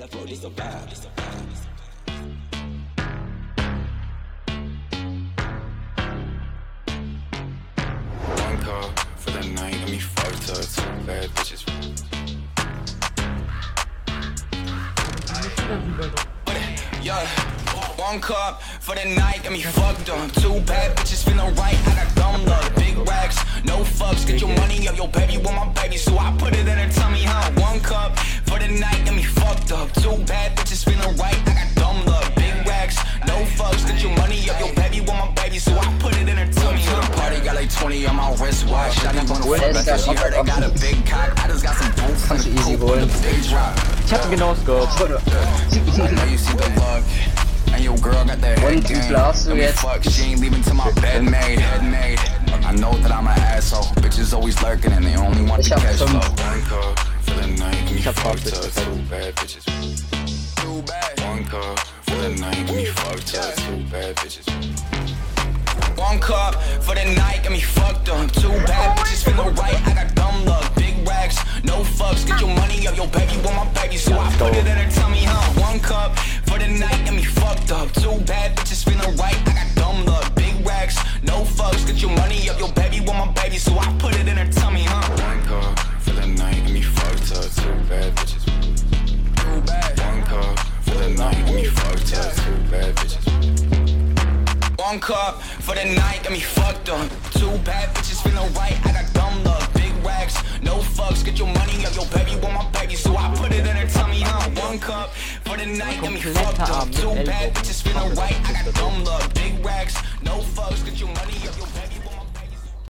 Row, this. This a. One call for the night, bad bitches. Yeah, one cup for the night, got me fucked up. Two bad bitches feeling right, I got Bitches feeling right, I got dumb love. Big racks, no fucks, get your money up. Your baby want my baby, so I put it in her tummy, huh? Party got like 20 on my wristwatch. I didn't wanna fuck Let's because she heard I got a big cock. I just got some dope from the easy boy. holen. with the big drop. Ich hab genau gescored. I know you see the look. And your girl got that head game. viel hast du Let me fuck, she ain't leaving till my bed made, head made. I know that I'm an asshole. Bitches always lurking and they only want Ich the cash flow. One call for the night, me hab fucked fünf, up. das Two bad bitches. Too bad. One cup for the night, me fucked up. Two bad bitches. One cup for the night, got me fucked up. Two bad oh bitches feeling right, I got dumb luck. Big racks, no fucks, get your money up. Your baby want my baby, so I put it in her tummy, huh? One cup for the night, got me fucked up. One cup for the night, got me fucked up. Two bad bitches feeling right, I got dumb luck. Big racks, no fucks, get your money up. Your baby want my baby, so I put it in her tummy, huh? One cup for the night, got me fucked up. Two bad bitches feeling right, I got dumb luck. Big